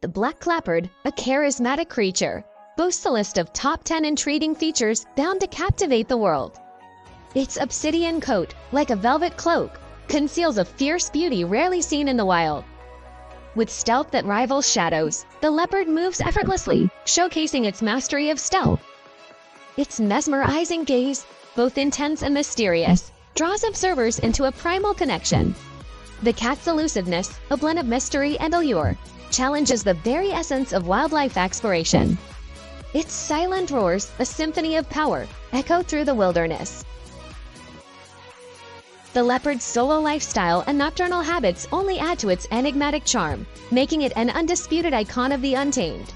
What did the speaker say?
The black leopard, a charismatic creature, boasts a list of top 10 intriguing features bound to captivate the world. Its obsidian coat, like a velvet cloak, conceals a fierce beauty rarely seen in the wild. With stealth that rivals shadows, the leopard moves effortlessly, showcasing its mastery of stealth. Its mesmerizing gaze, both intense and mysterious, draws observers into a primal connection. The cat's elusiveness, a blend of mystery and allure, challenges the very essence of wildlife exploration. Its silent roars, a symphony of power, echo through the wilderness. The leopard's solo lifestyle and nocturnal habits only add to its enigmatic charm, making it an undisputed icon of the untamed.